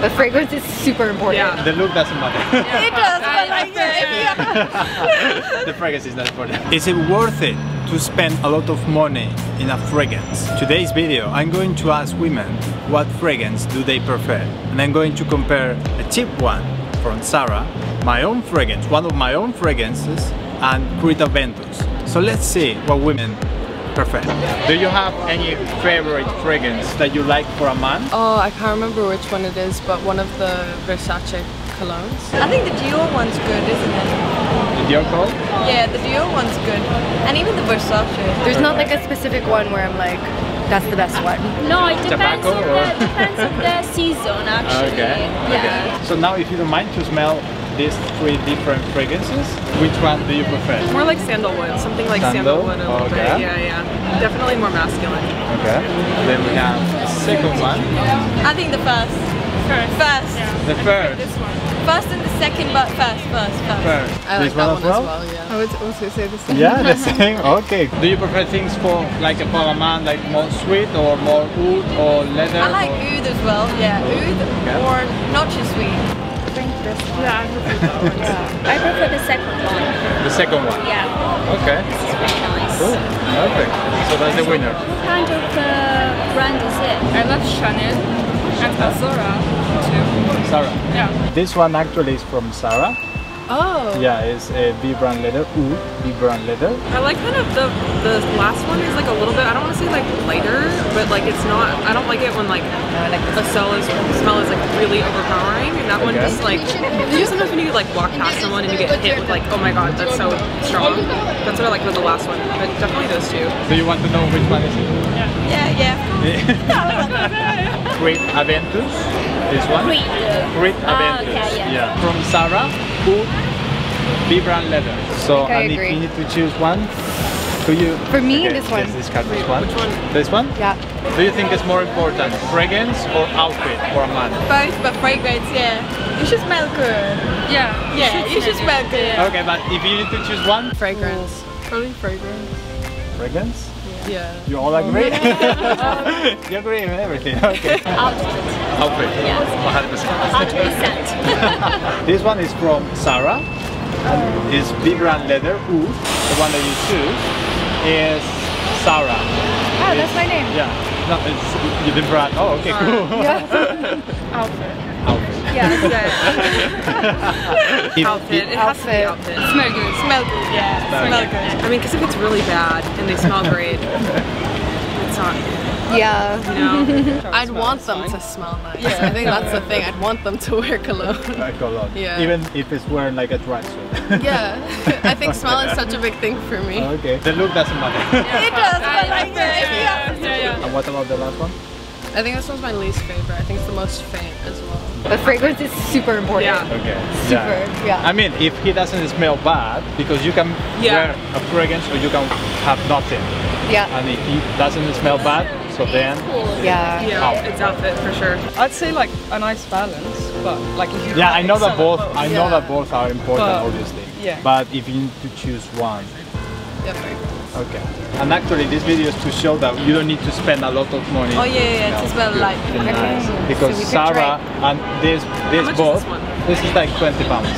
But fragrance is super important. Yeah. The look doesn't matter. It does, but like, yeah. the fragrance is not important. Is it worth it to spend a lot of money in a fragrance? Today's video, I'm going to ask women what fragrance do they prefer. And I'm going to compare a cheap one from Zara, my own fragrance, one of my own fragrances, and Creed Aventus. So let's see what women prefer. Do you have any favorite fragrance that you like for a man? Oh, I can't remember which one it is, but one of the Versace colognes. I think the Dior one's good, isn't it? The Dior cologne? Yeah, the Dior one's good. And even the Versace. There's not like a specific one where I'm like, that's the best one. No, it depends Tobacco on the depends on the season actually. Okay. Yeah. okay. So now if you don't mind to smell these three different fragrances, which one do you prefer? More like sandalwood, something like Sandal? sandalwood a little Okay. bit. Yeah, yeah. Definitely more masculine. Okay. Then we have the second one. I think the first. First. First. The first. this First and the second, but first, first, first. First. I this like that one, one as as well? well, yeah. I would also say the same. Yeah, the same. Okay. Do you prefer things for like a for a man, like more sweet or more oud or leather? I like or... oud as well, yeah, oud or not too sweet. Yeah, I prefer that yeah. I prefer the second one. The second one. Yeah, Okay. this is very nice. Cool. Perfect. So that's the winner. What kind of uh, brand is it? I love Chanel and Azora too. Sarah. Yeah. This one actually is from Zara. Oh. Yeah, it's a Vibrant Leather. Oud, Vibrant Leather. I like kind of the the last one is like a little bit. I don't want to say like lighter, but like it's not. I don't like it when like a smell is smell is like really overpowering, and that one just like you know, sometimes when you like walk past someone and you get hit with like oh my god that's so strong. That's what I like with the last one, but definitely those two. Do you want to know which one is it? Yeah, yeah. Creed Aventus. This one. Creed. Creed Ah, Aventus. okay, yeah. From Zara, Oud, Vibrant Leather. So I and if you need to choose one, do you? For me, Okay, this one. Yes, discard this one. Which one? This one? Yeah. Do you think it's more important, fragrance or outfit for a man? Both, but fragrance, yeah. You should smell good. Yeah. Yeah, you should smell good. Okay, but if you need to choose one, Fragrance. Probably fragrance. fragrance. Yeah. You all agree? you agree with everything. Okay. Outfit. Outfit. Yes. 100%. 100%. This one is from Zara. And it's Vibrant Leather. Oud. The one that you choose is Sarah. Oh, that's my name. Yeah. No, it's you the brand. Oh, okay, uh, cool. Outfit. Outfit. Yeah. If- Outfit. It has to be Outfit. outfit. Smell good. Smell good, yeah. Smell Smell good. good. I mean, because if it's really bad and they smell great, it's not. yeah. You know. I'd want them to smell nice. Yeah. I think that's the thing. I'd want them to wear cologne. Like a lot. Yeah. Even if it's wearing like a tracksuit. yeah. I think smell is such a big thing for me. okay. The look doesn't matter. It does, but like, yeah. Yeah, yeah. and what about the last one? I think this one's my least favorite. I think it's the most faint as well. But fragrance is super important. Yeah. Okay. Super, yeah. I mean, if he doesn't smell bad, because you can Yeah. wear a fragrance or you can have nothing. Yeah. And if he doesn't smell bad, so then Yeah. Yeah, Outfit. it's outfit for sure. I'd say like a nice balance, but like if you yeah, I know that excel both. at I Yeah. know that both are important, But- obviously. yeah. But if you need to choose one, Yeah, fragrance. Okay. And actually, this video is to show that you don't need to spend a lot of money. Oh, yeah, yeah, yeah, to smell like. Okay. nice. So Because we could Zara and this this much both, this this is like 20 pounds,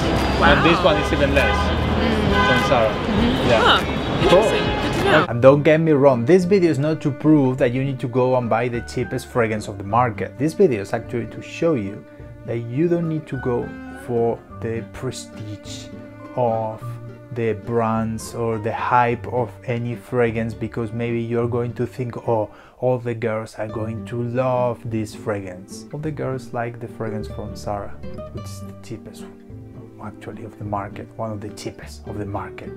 Wow. and this one is even less mm. than Zara. Mm-hmm. Yeah. Huh. Interesting. Good to know. And don't get me wrong, this video is not to prove that you need to go and buy the cheapest fragrance of the market. This video is actually to show you that you don't need to go for the prestige of the brands or the hype of any fragrance because maybe you're going to think, oh, all the girls are going to love this fragrance. All the girls like the fragrance from Zara, which is the cheapest one actually of the market, one of the cheapest of the market.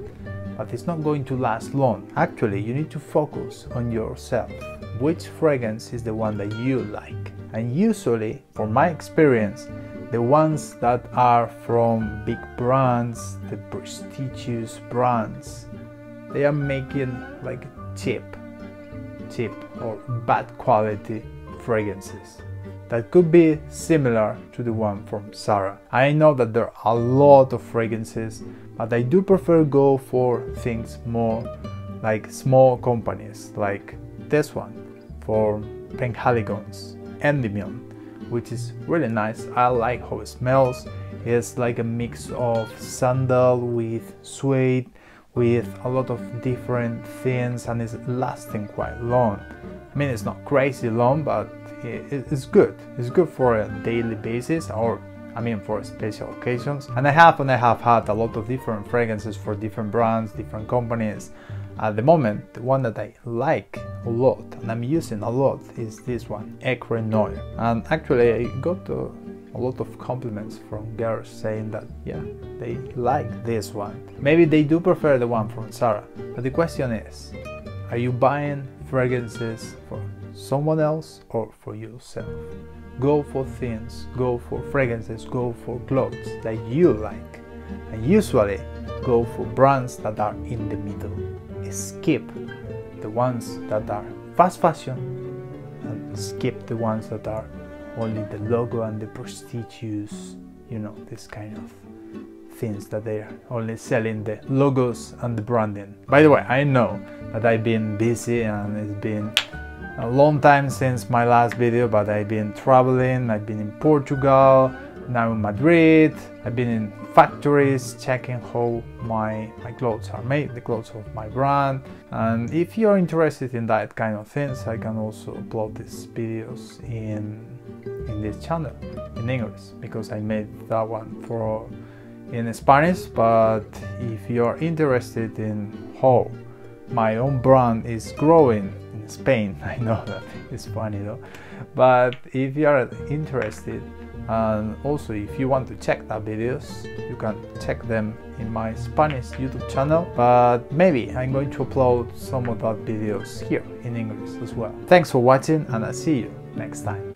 But it's not going to last long. Actually, you need to focus on yourself. Which fragrance is the one that you like? And usually, from my experience, the ones that are from big brands, the prestigious brands, they are making like cheap, cheap or bad quality fragrances that could be similar to the one from Zara. I know that there are a lot of fragrances, but I do prefer go for things more like small companies like this one for Penhaligon's Endymion which is really nice. I like how it smells. It's like a mix of sandal with suede with a lot of different things and it's lasting quite long. I mean, it's not crazy long, but it's good. It's good for a daily basis or I mean for special occasions. And I have and I have had a lot of different fragrances for different brands, different companies. At the moment, the one that I like a lot and I'm using a lot is this one, Encre Noire. And actually I got a, a lot of compliments from girls saying that yeah, they like this one. Maybe they do prefer the one from Zara. But the question is, are you buying fragrances for someone else or for yourself? Go for things, go for fragrances, go for clothes that you like. And usually go for brands that are in the middle. Skip the ones that are fast fashion and skip the ones that are only the logo and the prestigious, you know, this kind of things that they are only selling the logos and the branding. By the way, I know that I've been busy and it's been a long time since my last video, but I've been traveling, I've been in Portugal, now in Madrid, I've been in factories checking how my, my clothes are made, the clothes of my brand. And if you're interested in that kind of things, I can also upload these videos in, in this channel in English because I made that one for in Spanish. But if you're interested in how my own brand is growing in Spain. I know that it's funny though. But if you are interested and also if you want to check the videos, you can check them in my Spanish YouTube channel. But maybe I'm going to upload some of that videos here in English as well. Thanks for watching and I'll see you next time.